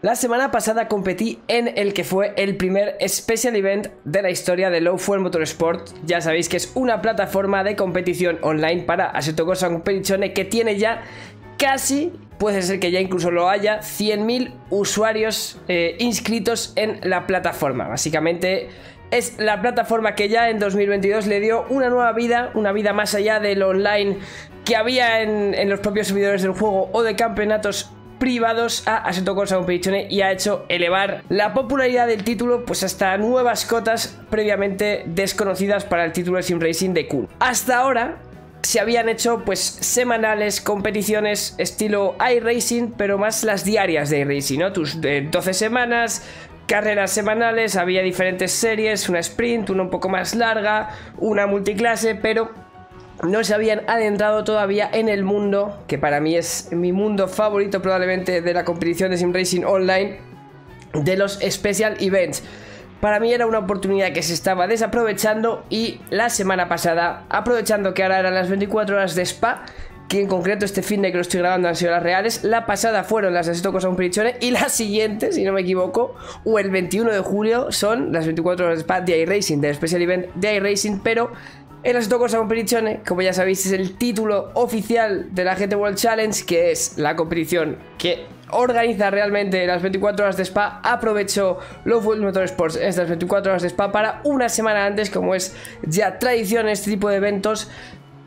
La semana pasada competí en el que fue el primer Special Event de la historia de Low Fuel Motorsport. Ya sabéis que es una plataforma de competición online para Assetto Corsa Competizione que tiene ya casi, puede ser que ya incluso lo haya, 100.000 usuarios eh, inscritos en la plataforma. Básicamente es la plataforma que ya en 2022 le dio una nueva vida, una vida más allá del online que había en, en los propios servidores del juego o de campeonatos privados a Assetto Corsa Competizione y ha hecho elevar la popularidad del título pues hasta nuevas cotas previamente desconocidas para el título de Sim Racing de Kun. Hasta ahora se habían hecho pues semanales competiciones estilo iRacing, pero más las diarias de iRacing, ¿no? Tus 12 semanas, carreras semanales, había diferentes series, una sprint, una un poco más larga, una multiclase, pero no se habían adentrado todavía en el mundo, que para mí es mi mundo favorito probablemente de la competición de Sim Racing Online, de los Special Events. Para mí era una oportunidad que se estaba desaprovechando y la semana pasada, aprovechando que ahora eran las 24 horas de Spa, que en concreto este fin de que lo estoy grabando han sido las reales, la pasada fueron las de Assetto Corsa Competizione y la siguiente, si no me equivoco, o el 21 de julio son las 24 horas de Spa de iRacing, del Special Event de iRacing, pero el Assetto Corsa Competizione, como ya sabéis, es el título oficial de la GT World Challenge, que es la competición que organiza realmente las 24 horas de Spa. Aprovecho Low Fuel Motorsports estas 24 horas de Spa para una semana antes, como es ya tradición en este tipo de eventos,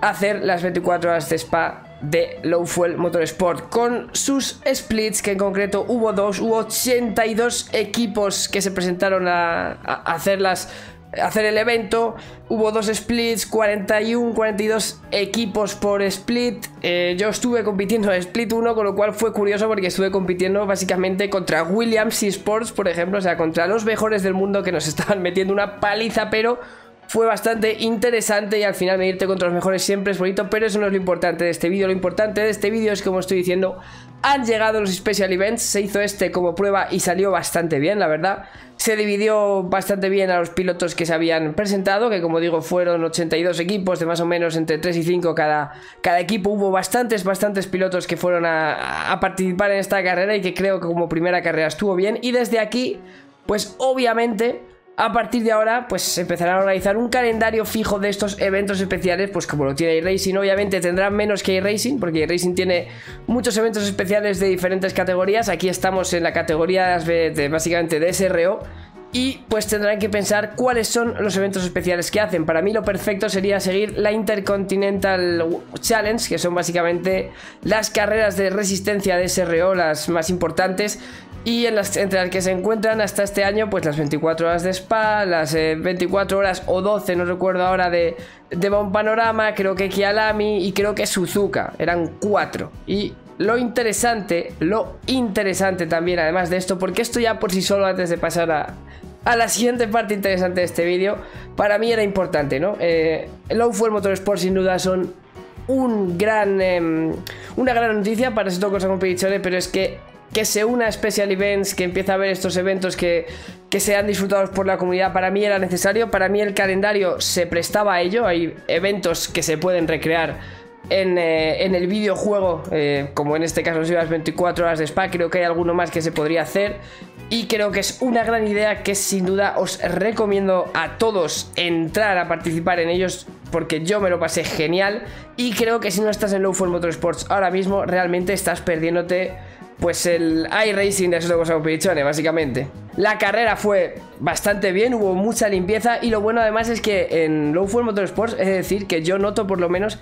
hacer las 24 horas de Spa de Low Fuel Motorsport con sus splits que en concreto hubo dos, hubo 82 equipos que se presentaron a, a hacer las hacer el evento. Hubo dos splits, 41, 42 equipos por split. Eh, yo estuve compitiendo en split 1, con lo cual fue curioso porque estuve compitiendo básicamente contra Williams Esports, por ejemplo, o sea, contra los mejores del mundo que nos estaban metiendo una paliza, pero fue bastante interesante y al final medirte contra los mejores siempre es bonito, pero eso no es lo importante de este vídeo. Lo importante de este vídeo es, como estoy diciendo, han llegado los Special Events, se hizo este como prueba y salió bastante bien, la verdad. Se dividió bastante bien a los pilotos que se habían presentado, que como digo fueron 82 equipos de más o menos entre 3 y 5 cada, cada equipo. Hubo bastantes, bastantes pilotos que fueron a, a participar en esta carrera y que creo que como primera carrera estuvo bien. Y desde aquí, pues obviamente a partir de ahora, pues se empezará a organizar un calendario fijo de estos eventos especiales, pues como lo tiene iRacing, obviamente tendrán menos que iRacing, porque iRacing tiene muchos eventos especiales de diferentes categorías. Aquí estamos en la categoría de, básicamente de SRO. Y pues tendrán que pensar cuáles son los eventos especiales que hacen. Para mí lo perfecto sería seguir la Intercontinental Challenge, que son básicamente las carreras de resistencia de SRO, las más importantes, y entre las que se encuentran hasta este año, pues las 24 horas de Spa, las 24 eh, horas o 12, no recuerdo ahora, de, de Bon Panorama, creo que Kialami y creo que Suzuka. Eran cuatro. Y lo interesante, lo interesante también, además de esto, porque esto ya por sí solo, antes de pasar a, a la siguiente parte interesante de este vídeo, para mí era importante, ¿no? Eh, Low Fuel Motorsport sin duda son un gran, em, una gran noticia para ese cosa competiciones, pero es que que se una a Special Events, que empieza a ver estos eventos que, que sean disfrutados por la comunidad, para mí era necesario. Para mí el calendario se prestaba a ello. Hay eventos que se pueden recrear en, eh, el videojuego, eh, como en este caso las 24 horas de spa, creo que hay alguno más que se podría hacer. Y creo que es una gran idea que sin duda os recomiendo a todos entrar a participar en ellos porque yo me lo pasé genial y creo que si no estás en Low Fuel Motorsports ahora mismo realmente estás perdiéndote pues el iRacing de Soto Competizione, básicamente. La carrera fue bastante bien, hubo mucha limpieza y lo bueno además es que en Low Fuel Motorsports, es decir, que yo noto por lo menos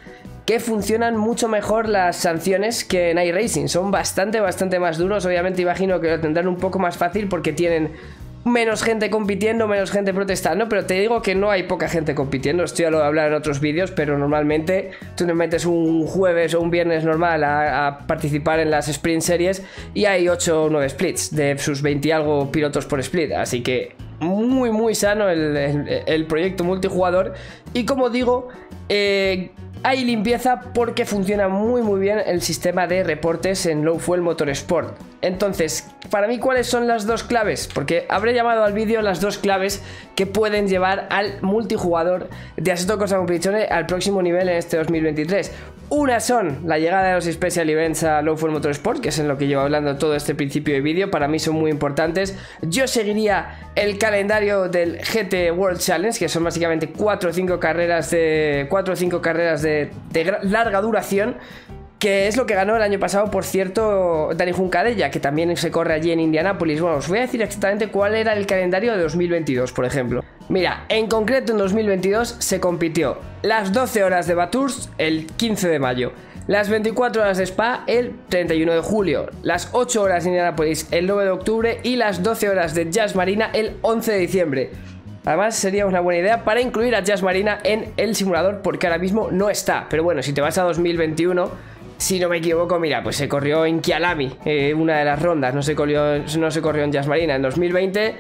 que funcionan mucho mejor las sanciones que en iRacing. Son bastante, bastante más duros. Obviamente imagino que lo tendrán un poco más fácil porque tienen menos gente compitiendo, menos gente protestando, pero te digo que no hay poca gente compitiendo. Esto ya lo he hablado en otros vídeos, pero normalmente tú te metes un jueves o un viernes normal a, participar en las sprint series y hay 8 o 9 splits de sus 20 y algo pilotos por split. Así que muy, muy sano el, proyecto multijugador. Y como digo, eh, hay limpieza porque funciona muy muy bien el sistema de reportes en Low Fuel Motorsport. Entonces, para mí, ¿cuáles son las dos claves? Porque habré llamado al vídeo las dos claves que pueden llevar al multijugador de Assetto Corsa Competizione al próximo nivel en este 2023. Una son la llegada de los Special Events a Low for Motorsport, que es en lo que llevo hablando todo este principio de vídeo, para mí son muy importantes. Yo seguiría el calendario del GT World Challenge, que son básicamente 4 o 5 carreras de 4 o 5 carreras de, de larga duración que es lo que ganó el año pasado, por cierto, Dani Juncadella, que también se corre allí en Indianápolis. Bueno, os voy a decir exactamente cuál era el calendario de 2022, por ejemplo. Mira, en concreto en 2022 se compitió las 12 horas de Bathurst el 15 de mayo, las 24 horas de Spa el 31 de julio, las 8 horas de Indianápolis el 9 de octubre y las 12 horas de Jazz Marina el 11 de diciembre. Además sería una buena idea para incluir a Jazz Marina en el simulador porque ahora mismo no está. Pero bueno, si te vas a 2021 si no me equivoco, mira, pues se corrió en Kialami, eh, una de las rondas, no se corrió, no se corrió en Jazz Marina. En 2020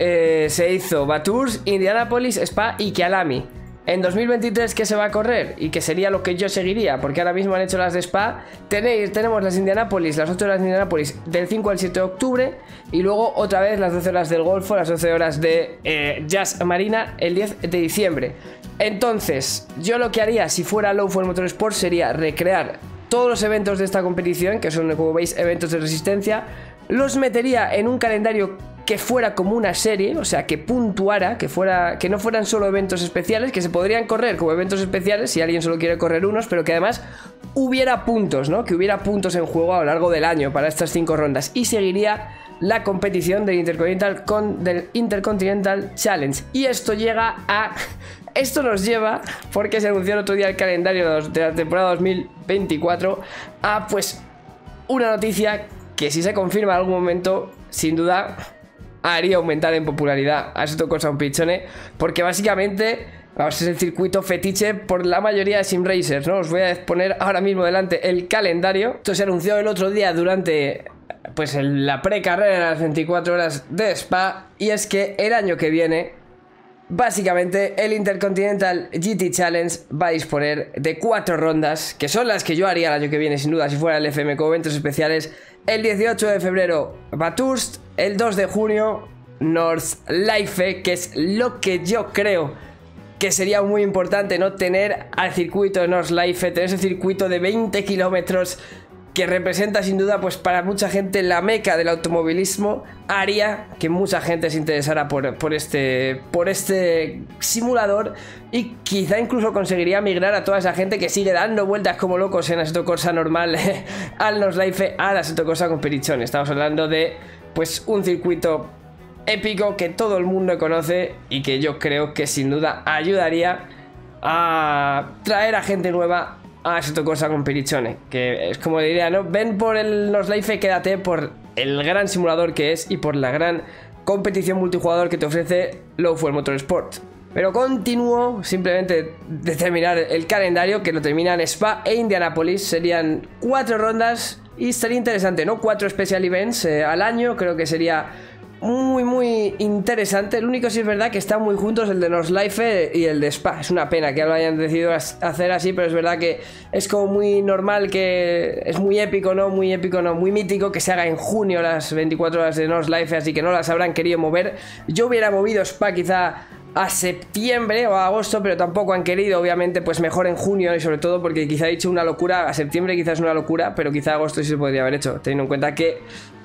eh, se hizo Batours, Indianapolis, Spa y Kialami. En 2023, ¿qué se va a correr? Y que sería lo que yo seguiría, porque ahora mismo han hecho las de Spa. Tenéis, tenemos las Indianapolis, las 8 horas de Indianapolis del 5 al 7 de octubre. Y luego otra vez las 12 horas del Golfo, las 12 horas de eh, Jazz Marina el 10 de diciembre. Entonces, yo lo que haría si fuera Low for Motorsport sería recrear todos los eventos de esta competición, que son como veis eventos de resistencia, los metería en un calendario que fuera como una serie, o sea, que puntuara, que fuera que no fueran solo eventos especiales, que se podrían correr como eventos especiales si alguien solo quiere correr unos, pero que además hubiera puntos, ¿no? Que hubiera puntos en juego a lo largo del año para estas cinco rondas y seguiría la competición del Intercontinental, con, del Intercontinental Challenge. Y esto llega a esto nos lleva, porque se anunció el otro día el calendario de la temporada 2024, a pues una noticia que si se confirma en algún momento, sin duda haría aumentar en popularidad a Seto Corsa Piccione, porque básicamente vamos, es el circuito fetiche por la mayoría de sim racers, ¿no? Os voy a poner ahora mismo delante el calendario. Esto se anunció el otro día durante pues la precarrera de las 24 horas de Spa y es que el año que viene Básicamente, el Intercontinental GT Challenge va a disponer de cuatro rondas, que son las que yo haría el año que viene, sin duda, si fuera el FMK eventos especiales. El 18 de febrero, Bathurst. El 2 de junio, North Life, que es lo que yo creo que sería muy importante, ¿no? Tener al circuito de North Life, tener ese circuito de 20 kilómetros que representa sin duda pues para mucha gente la meca del automovilismo, haría que mucha gente se interesara por, por, este, por este simulador y quizá incluso conseguiría migrar a toda esa gente que sigue dando vueltas como locos en Assetto Corsa normal al Nos Life a la Assetto Corsa con Perichón. Estamos hablando de pues un circuito épico que todo el mundo conoce y que yo creo que sin duda ayudaría a traer a gente nueva Ah, esto cosa con Pirichone. Que es como diría, ¿no? Ven por el Los Life, quédate por el gran simulador que es y por la gran competición multijugador que te ofrece Low Fuel Motorsport. Pero continúo simplemente de terminar el calendario que lo terminan Spa e Indianapolis. Serían cuatro rondas y sería interesante, ¿no? Cuatro special events eh, al año. Creo que sería muy, muy interesante. El único sí es verdad que están muy juntos el de North Life y el de Spa. Es una pena que lo hayan decidido hacer así, pero es verdad que es como muy normal que es muy épico, ¿no? Muy épico, ¿no? Muy mítico que se haga en junio las 24 horas de North Life, así que no las habrán querido mover. Yo hubiera movido Spa quizá a septiembre o a agosto, pero tampoco han querido, obviamente, pues mejor en junio y sobre todo porque quizá he dicho una locura, a septiembre quizás es una locura, pero quizá agosto sí se podría haber hecho, teniendo en cuenta que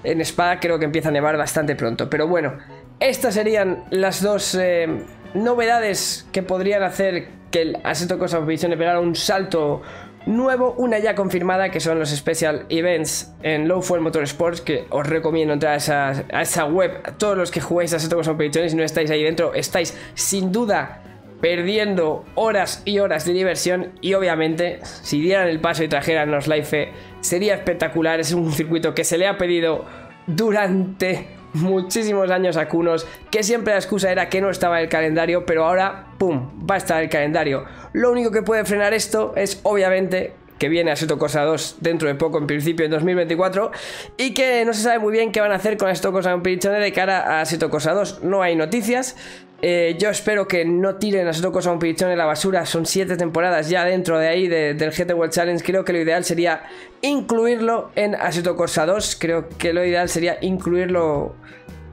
en Spa creo que empieza a nevar bastante pronto. Pero bueno, estas serían las dos eh, novedades que podrían hacer que el Assetto Corsa le pegara un salto nuevo, una ya confirmada, que son los Special Events en Low Fuel Motorsports, que os recomiendo entrar a esa, a esa web. Todos los que juguéis a Assetto Corsa y si no estáis ahí dentro, estáis sin duda perdiendo horas y horas de diversión y obviamente si dieran el paso y trajeran los Life sería espectacular, es un circuito que se le ha pedido durante muchísimos años a Kunos, que siempre la excusa era que no estaba en el calendario, pero ahora, ¡pum!, va a estar el calendario. Lo único que puede frenar esto es obviamente que viene a Seto Cosa 2 dentro de poco, en principio en 2024, y que no se sabe muy bien qué van a hacer con esto Cosa Pirichone de cara a Seto Cosa 2. No hay noticias. Eh, yo espero que no tiren a Seto Cosa Pirichone en la basura. Son 7 temporadas ya dentro de ahí del GT World Challenge. Creo que lo ideal sería incluirlo en Assetto Corsa 2. Creo que lo ideal sería incluirlo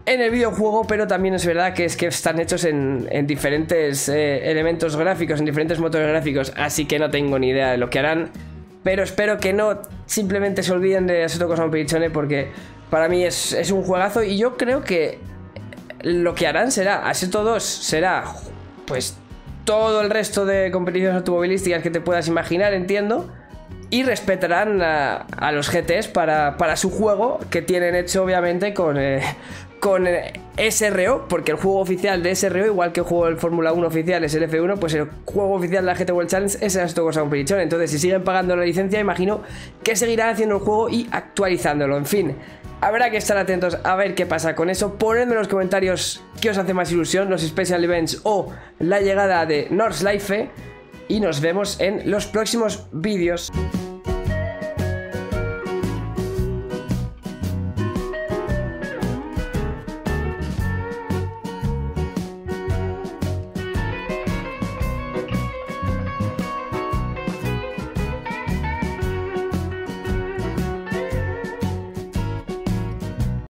en el videojuego, pero también es verdad que es que están hechos en, diferentes eh, elementos gráficos, en diferentes motores gráficos, así que no tengo ni idea de lo que harán. pero espero que no simplemente se olviden de Assetto Corsa Competizione porque para mí es, es, un juegazo y yo creo que lo que harán será, Assetto 2 será pues todo el resto de competiciones automovilísticas que te puedas imaginar, entiendo. Y respetarán a, los GTs para, para, su juego que tienen hecho obviamente con, eh, con eh, SRO, porque el juego oficial de SRO, igual que el juego del Fórmula 1 oficial es el F1, pues el juego oficial de la GT World Challenge es el Corsa Competition. Entonces, si siguen pagando la licencia, imagino que seguirán haciendo el juego y actualizándolo. En fin, Habrá que estar atentos a ver qué pasa con eso. Ponedme en los comentarios qué os hace más ilusión, los Special Events o la llegada de North Life. Y nos vemos en los próximos vídeos.